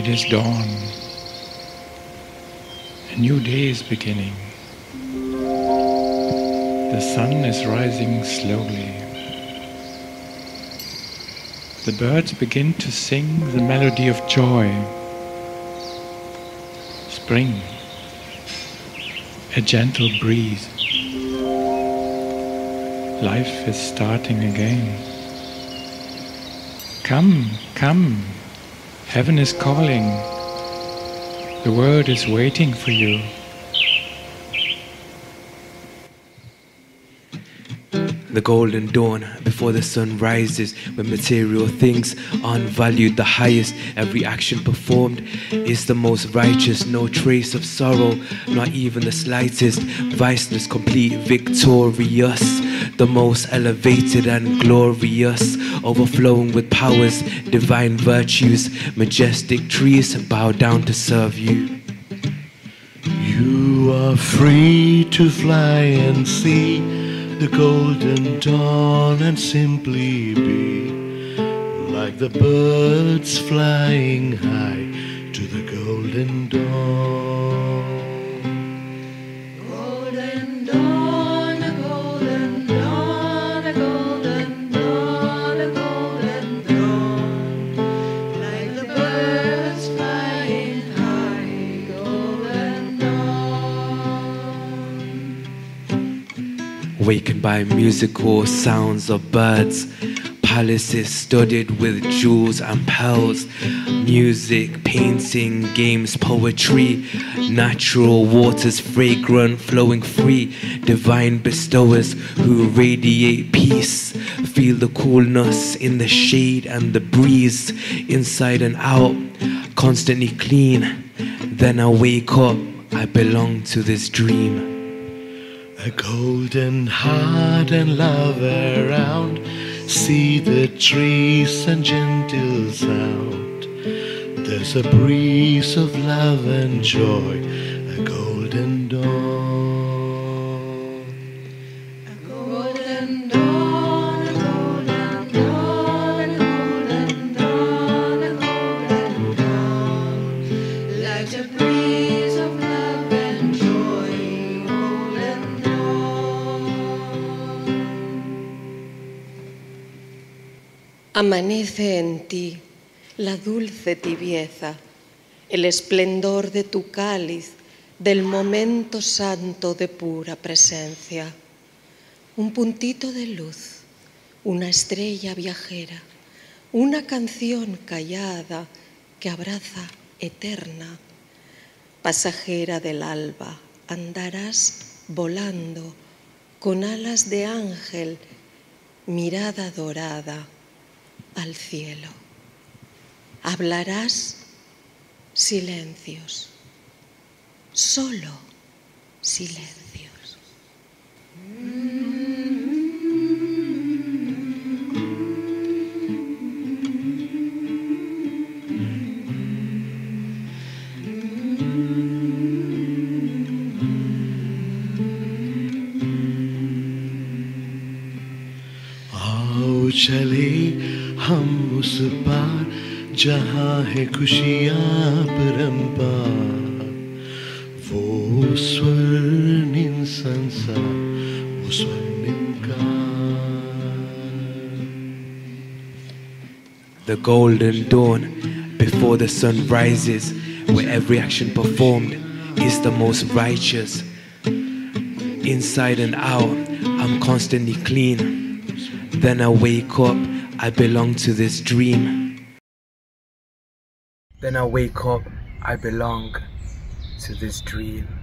It is dawn. A new day is beginning. The sun is rising slowly. The birds begin to sing the melody of joy. Spring. A gentle breeze. Life is starting again. Come, come. Heaven is calling. The world is waiting for you. The golden dawn before the sun rises, when material things aren't valued the highest. Every action performed is the most righteous, no trace of sorrow, not even the slightest. Viceless, complete, victorious, the most elevated and glorious, overflowing with powers, divine virtues, majestic trees bow down to serve you. You are free to fly and see the golden dawn and simply be like the birds flying high to the golden dawn. Dawn. Wakened by musical sounds of birds, palaces studded with jewels and pearls, music, painting, games, poetry, natural waters fragrant, flowing free, divine bestowers who radiate peace. Feel the coolness in the shade and the breeze, inside and out, constantly clean. Then I wake up, I belong to this dream. A golden heart and love around. See the trees and gentle sound. There's a breeze of love and joy. A golden dawn. Amanece en ti la dulce tibieza, el esplendor de tu cáliz, del momento santo de pura presencia. Un puntito de luz, una estrella viajera, una canción callada que abraza eterna. Pasajera del alba, andarás volando con alas de ángel, mirada dorada al cielo. Hablarás silencios, solo silencios. हम उस पार जहाँ है खुशियाँ परम्पार वो स्वर्णिम संसार वो स्वर्णिम car The golden dawn before the sun rises, where every action performed is the most righteous. Inside and out, I'm constantly clean. Then I wake up, I belong to this dream. Then I wake up, I belong to this dream.